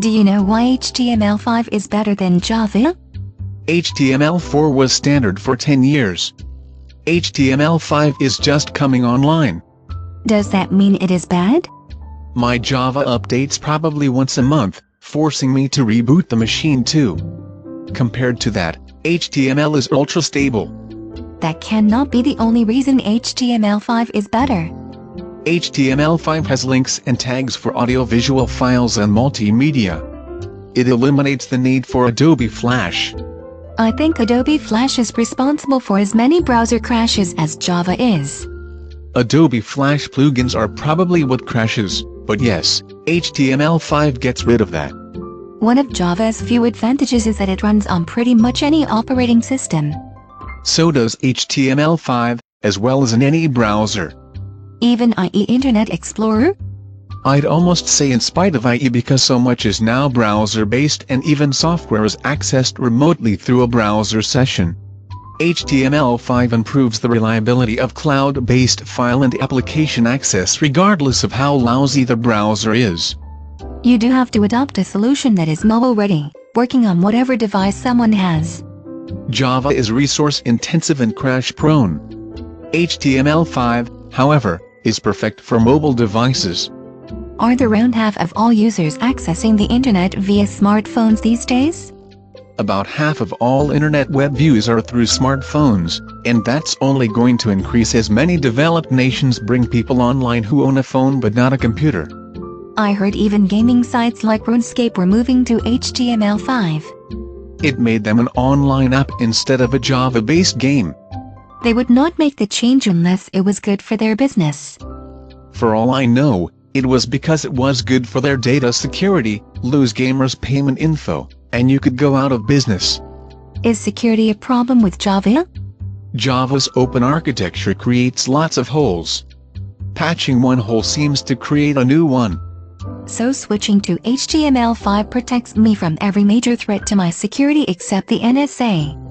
Do you know why HTML5 is better than Java? HTML4 was standard for 10 years. HTML5 is just coming online. Does that mean it is bad? My Java updates probably once a month, forcing me to reboot the machine too. Compared to that, HTML is ultra stable. That cannot be the only reason HTML5 is better. HTML5 has links and tags for audiovisual files and multimedia. It eliminates the need for Adobe Flash. I think Adobe Flash is responsible for as many browser crashes as Java is. Adobe Flash plugins are probably what crashes, but yes, HTML5 gets rid of that. One of Java's few advantages is that it runs on pretty much any operating system. So does HTML5, as well as in any browser. Even IE Internet Explorer? I'd almost say in spite of IE because so much is now browser-based and even software is accessed remotely through a browser session. HTML5 improves the reliability of cloud-based file and application access regardless of how lousy the browser is. You do have to adopt a solution that is mobile-ready, working on whatever device someone has. Java is resource-intensive and crash-prone. HTML5, however, is perfect for mobile devices. Are the around half of all users accessing the internet via smartphones these days? About half of all internet web views are through smartphones, and that's only going to increase as many developed nations bring people online who own a phone but not a computer. I heard even gaming sites like RuneScape were moving to HTML5. It made them an online app instead of a Java-based game. They would not make the change unless it was good for their business. For all I know, it was because it was good for their data security, lose gamers' payment info, and you could go out of business. Is security a problem with Java? Java's open architecture creates lots of holes. Patching one hole seems to create a new one. So switching to HTML5 protects me from every major threat to my security except the NSA.